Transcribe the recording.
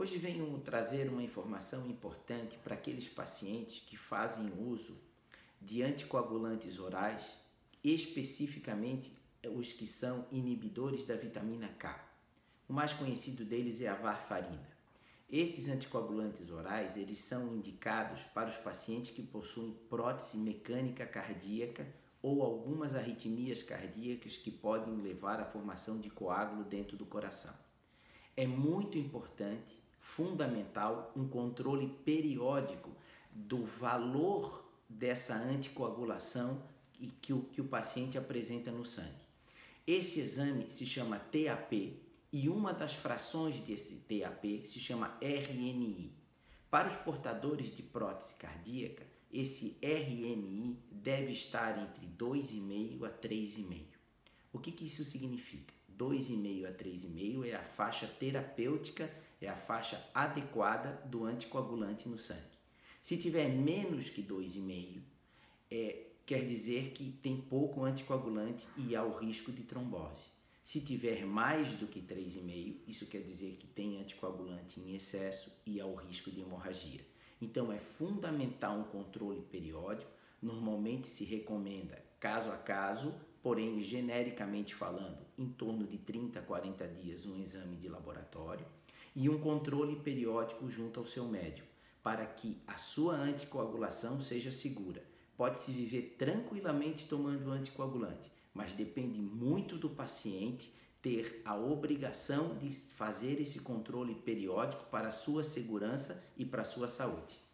Hoje venho trazer uma informação importante para aqueles pacientes que fazem uso de anticoagulantes orais, especificamente os que são inibidores da vitamina K. O mais conhecido deles é a varfarina. Esses anticoagulantes orais, eles são indicados para os pacientes que possuem prótese mecânica cardíaca ou algumas arritmias cardíacas que podem levar à formação de coágulo dentro do coração. É muito importante fundamental um controle periódico do valor dessa anticoagulação que o, que o paciente apresenta no sangue. Esse exame se chama TAP e uma das frações desse TAP se chama RNI. Para os portadores de prótese cardíaca, esse RNI deve estar entre 2,5 a 3,5. O que, que isso significa? 2,5 a 3,5 é a faixa terapêutica é a faixa adequada do anticoagulante no sangue. Se tiver menos que 2,5, é, quer dizer que tem pouco anticoagulante e há o risco de trombose. Se tiver mais do que 3,5, isso quer dizer que tem anticoagulante em excesso e há o risco de hemorragia. Então é fundamental um controle periódico. Normalmente se recomenda caso a caso, porém genericamente falando, em torno de 30 a 40 dias um exame de laboratório e um controle periódico junto ao seu médico, para que a sua anticoagulação seja segura. Pode-se viver tranquilamente tomando anticoagulante, mas depende muito do paciente ter a obrigação de fazer esse controle periódico para a sua segurança e para a sua saúde.